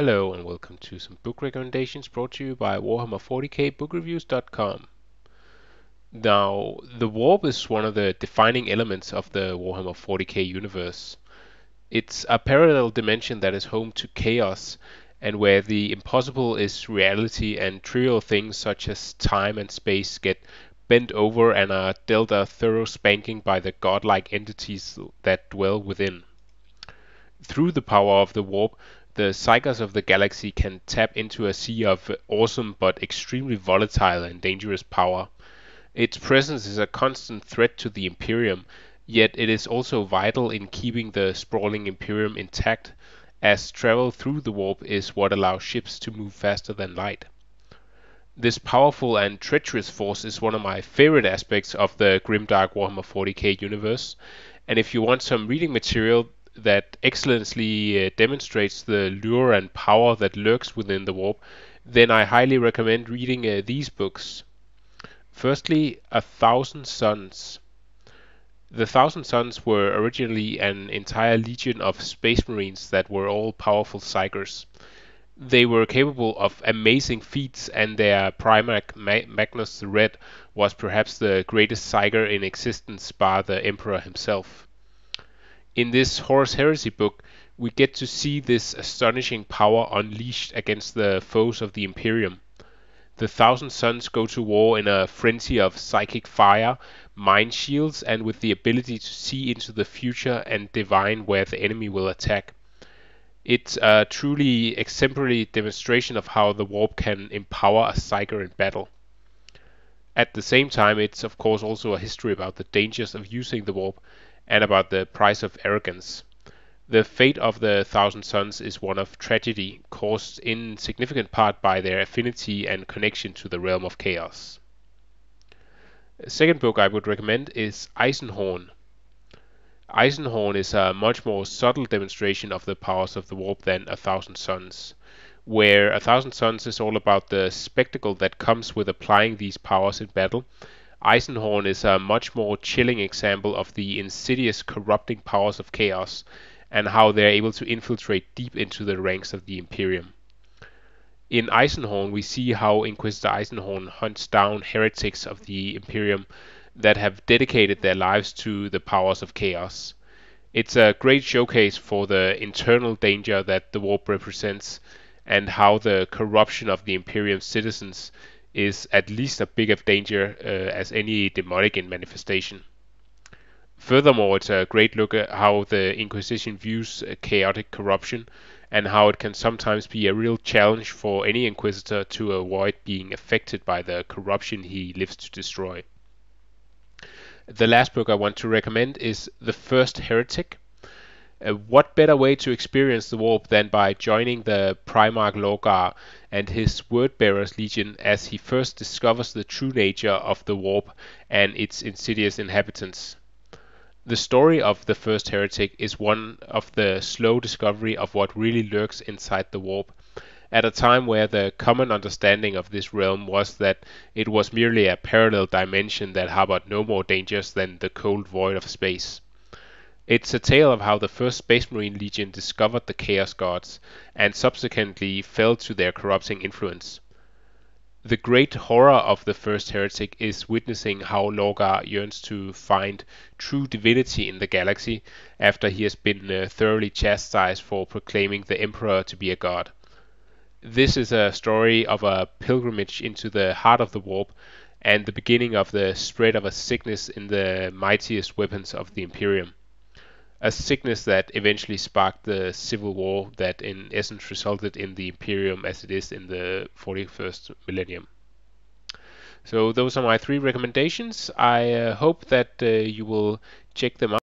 Hello and welcome to some book recommendations brought to you by Warhammer 40k bookreviews.com. Now, the warp is one of the defining elements of the Warhammer 40k universe. It's a parallel dimension that is home to chaos and where the impossible is reality and trivial things such as time and space get bent over and are dealt a thorough spanking by the godlike entities that dwell within. Through the power of the warp, the Psykers of the galaxy can tap into a sea of awesome but extremely volatile and dangerous power. Its presence is a constant threat to the Imperium, yet it is also vital in keeping the sprawling Imperium intact, as travel through the warp is what allows ships to move faster than light. This powerful and treacherous force is one of my favorite aspects of the grimdark Warhammer 40k universe, and if you want some reading material that excellently uh, demonstrates the lure and power that lurks within the warp, then I highly recommend reading uh, these books. Firstly, A Thousand Sons. The Thousand Sons were originally an entire legion of space marines that were all powerful psykers. They were capable of amazing feats, and their Primarch Magnus the Red was perhaps the greatest psyker in existence, bar the Emperor himself. In this Horus Heresy book, we get to see this astonishing power unleashed against the foes of the Imperium. The Thousand Sons go to war in a frenzy of psychic fire, mind shields, and with the ability to see into the future and divine where the enemy will attack. It's a truly exemplary demonstration of how the warp can empower a psyker in battle. At the same time, it's of course also a history about the dangers of using the warp and about the price of arrogance. The fate of the Thousand Sons is one of tragedy, caused in significant part by their affinity and connection to the realm of chaos. Second book I would recommend is Eisenhorn. Eisenhorn is a much more subtle demonstration of the powers of the warp than A Thousand Sons, where A Thousand Sons is all about the spectacle that comes with applying these powers in battle, Eisenhorn is a much more chilling example of the insidious corrupting powers of chaos and how they are able to infiltrate deep into the ranks of the Imperium. In Eisenhorn, we see how Inquisitor Eisenhorn hunts down heretics of the Imperium that have dedicated their lives to the powers of chaos. It's a great showcase for the internal danger that the warp represents and how the corruption of the Imperium citizens is at least as big of danger uh, as any demonic manifestation. Furthermore, it's a great look at how the Inquisition views uh, chaotic corruption and how it can sometimes be a real challenge for any Inquisitor to avoid being affected by the corruption he lives to destroy. The last book I want to recommend is The First Heretic uh, what better way to experience the warp than by joining the Primarch Lorgar and his Word Bearers Legion as he first discovers the true nature of the warp and its insidious inhabitants? The story of the first heretic is one of the slow discovery of what really lurks inside the warp, at a time where the common understanding of this realm was that it was merely a parallel dimension that harbored no more dangers than the cold void of space. It's a tale of how the first Space Marine Legion discovered the Chaos Gods and subsequently fell to their corrupting influence. The great horror of the first heretic is witnessing how Lorgar yearns to find true divinity in the galaxy after he has been uh, thoroughly chastised for proclaiming the Emperor to be a god. This is a story of a pilgrimage into the heart of the warp and the beginning of the spread of a sickness in the mightiest weapons of the Imperium a sickness that eventually sparked the civil war that in essence resulted in the Imperium as it is in the 41st millennium. So those are my three recommendations. I uh, hope that uh, you will check them out.